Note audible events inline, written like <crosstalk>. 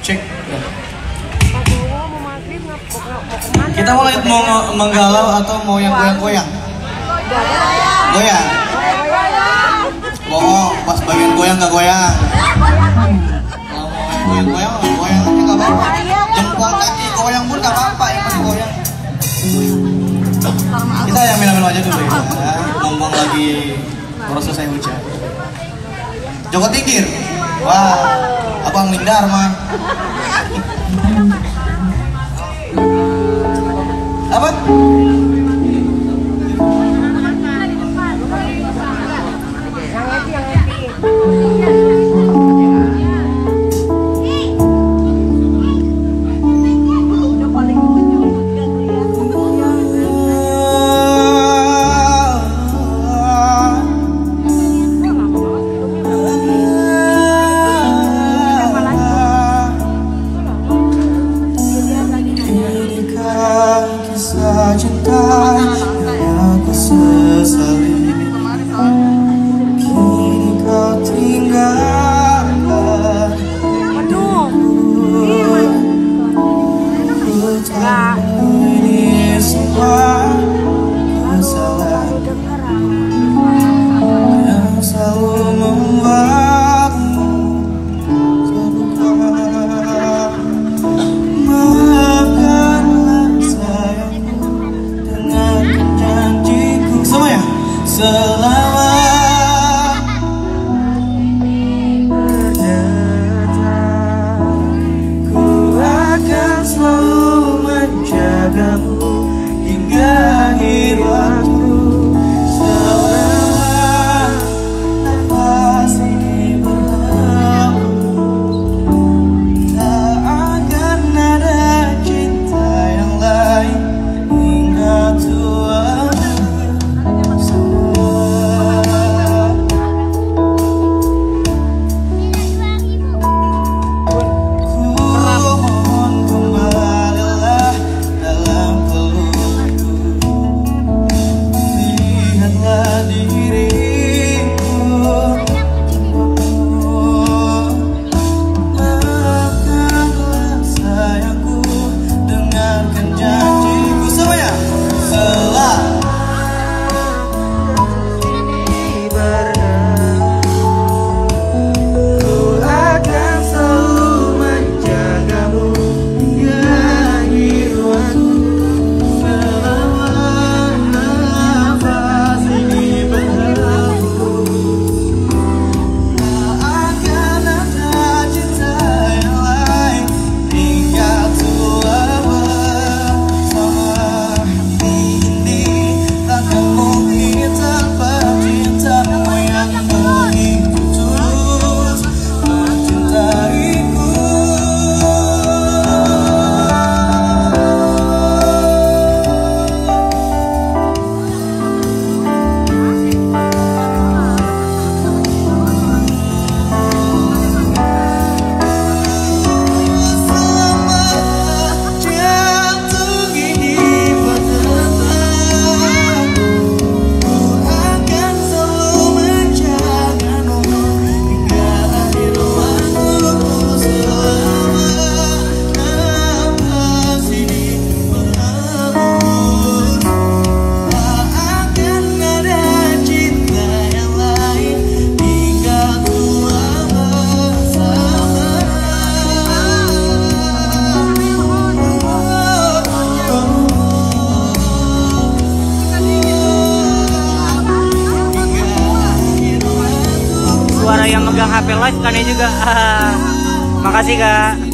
cek kita mau lihat mau menggalau atau mau yang goyang-goyang goyang bohong pas bagian goyang nggak goyang goyang-goyang goyang tapi nggak apa-apa jempol kaki goyang pun nggak apa-apa yang penting goyang kita yang melo-melo aja dulu ya ngomong lagi proses saya hujan Joko Tingkir wah wow. darma Kini kau tinggalkan Ku ini semua The loud. Megang HP live kan ya juga. <laughs> Makasih kak.